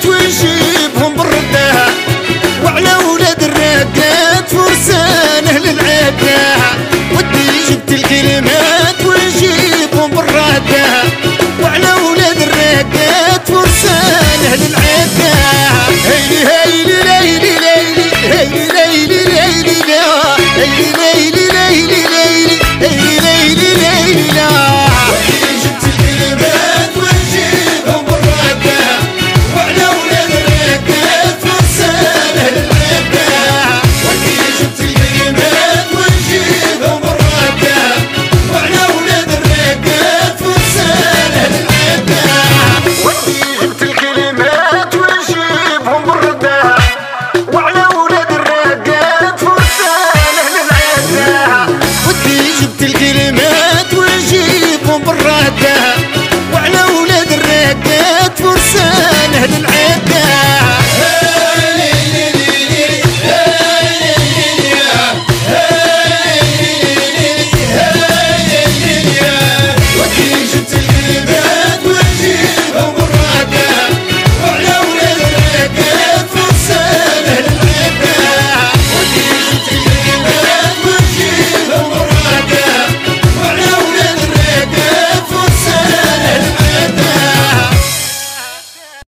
twist